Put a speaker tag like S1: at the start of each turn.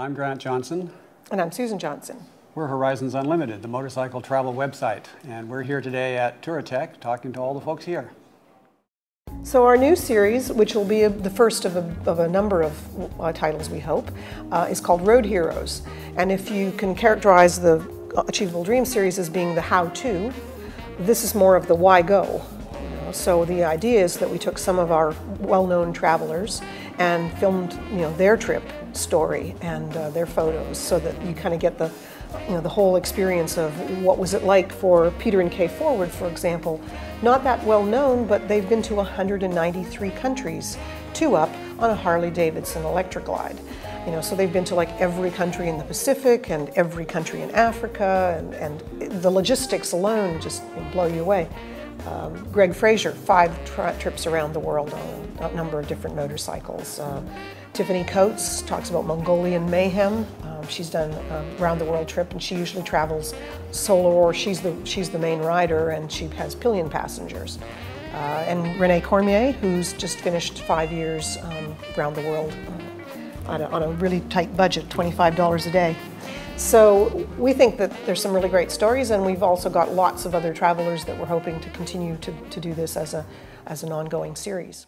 S1: I'm Grant Johnson.
S2: And I'm Susan Johnson.
S1: We're Horizons Unlimited, the motorcycle travel website, and we're here today at Touratech talking to all the folks here.
S2: So our new series, which will be the first of a, of a, number of uh, titles we hope, uh, is called Road Heroes. And if you can characterize the Achievable Dream series as being the how-to, this is more of the why go. So the idea is that we took some of our well-known travelers and filmed you know, their trip story and uh, their photos so that you kind of get the you know, the whole experience of what was it like for Peter and Kay Forwood, for example. Not that well known, but they've been to 193 countries, two up on a Harley Davidson Electra Glide. You know, so they've been to like every country in the Pacific and every country in Africa, and, and the logistics alone just blow you away. Um, Greg Frazier, five trips around the world on a number of different motorcycles. Uh, Tiffany Coates talks about Mongolian mayhem. Um, she's done a round the world trip and she usually travels solo or she's the, she's the main rider and she has pillion passengers. Uh, and Renee Cormier, who's just finished five years um, around the world uh, on, a, on a really tight budget, $25 a day. So we think that there's some really great stories and we've also got lots of other travelers that we're hoping to continue to, to do this as, a, as an ongoing series.